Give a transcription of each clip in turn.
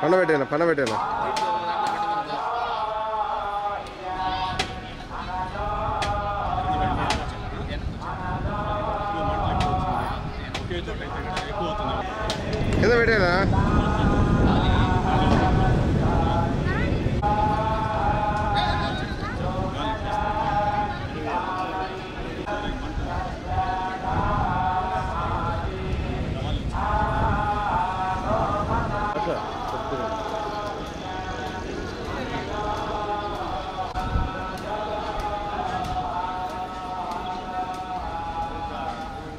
పన పెట్టాను పన పెట్టాను కింద పెట్టేనా?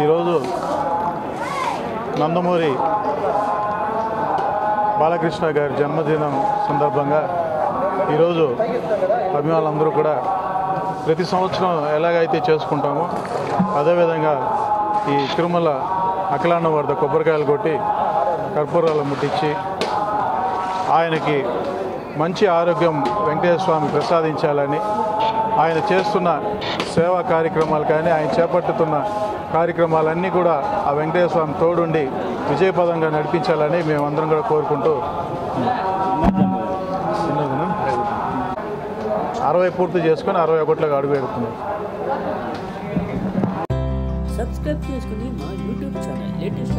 ఈరోజు నందమూరి బాలకృష్ణ గారి జన్మదినం సందర్భంగా ఈరోజు అభిమానులందరూ కూడా ప్రతి సంవత్సరం ఎలాగైతే చేసుకుంటామో అదేవిధంగా ఈ తిరుమల అఖిలాన్న వద్ద కొబ్బరికాయలు కొట్టి కర్పూరాలు ముట్టించి ఆయనకి మంచి ఆరోగ్యం వెంకటేశ్వర స్వామి ప్రసాదించాలని ఆయన చేస్తున్న సేవా కార్యక్రమాలు కానీ ఆయన చేపట్టుతున్న కార్యక్రమాలన్నీ కూడా ఆ వెంకటేశ్వర స్వామి తోడుండి విజయపదంగా నడిపించాలని మేమందరం కూడా కోరుకుంటూ అరవై పూర్తి చేసుకొని అరవై ఒకటిలోకి అడుగు పెడుతున్నాం. సబ్స్క్రైబ్ చేసుకుని మా యూట్యూబ్ ఛానల్ లేటెస్ట్